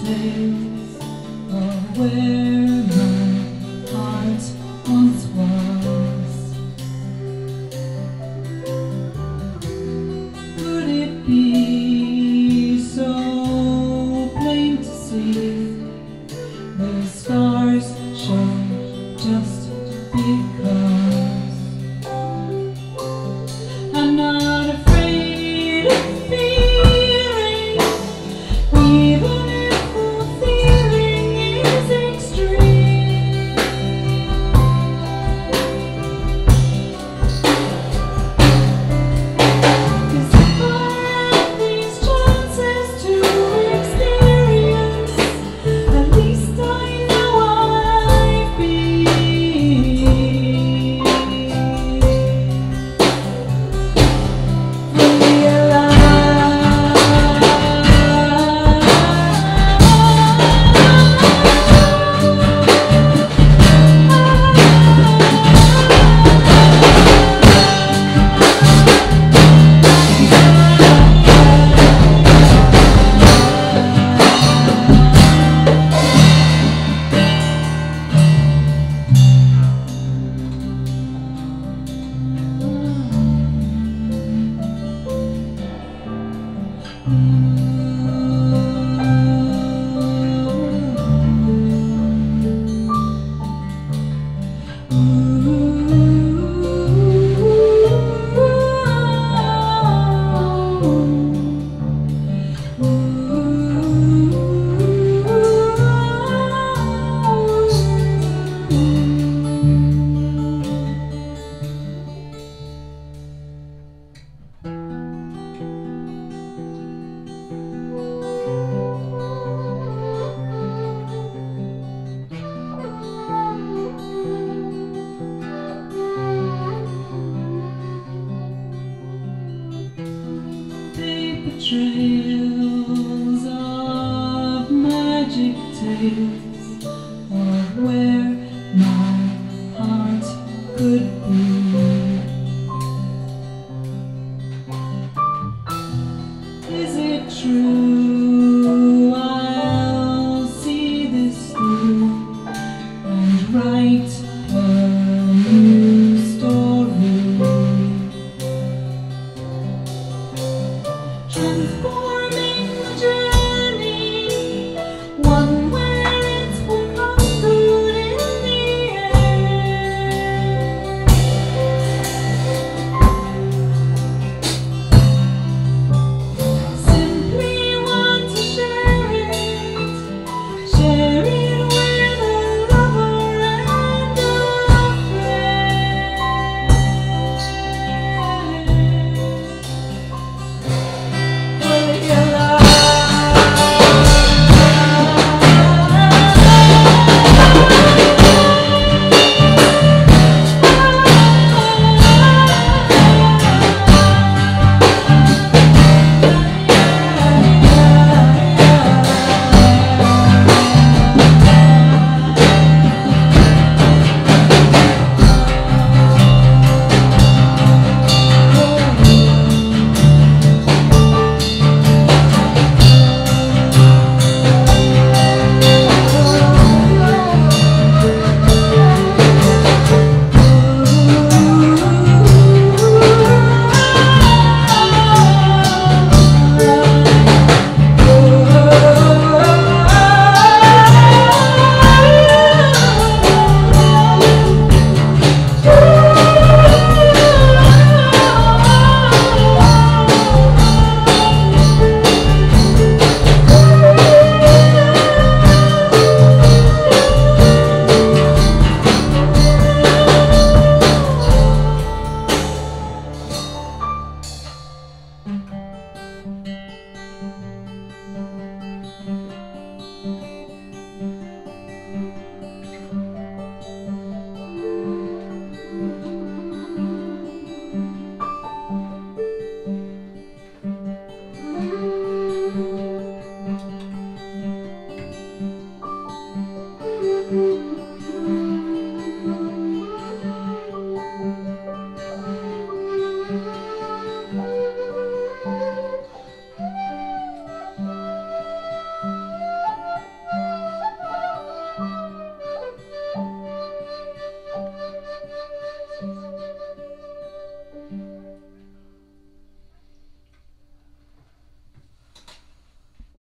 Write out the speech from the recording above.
Tales of where Mm-hmm. trails of magic tales of where my heart could be.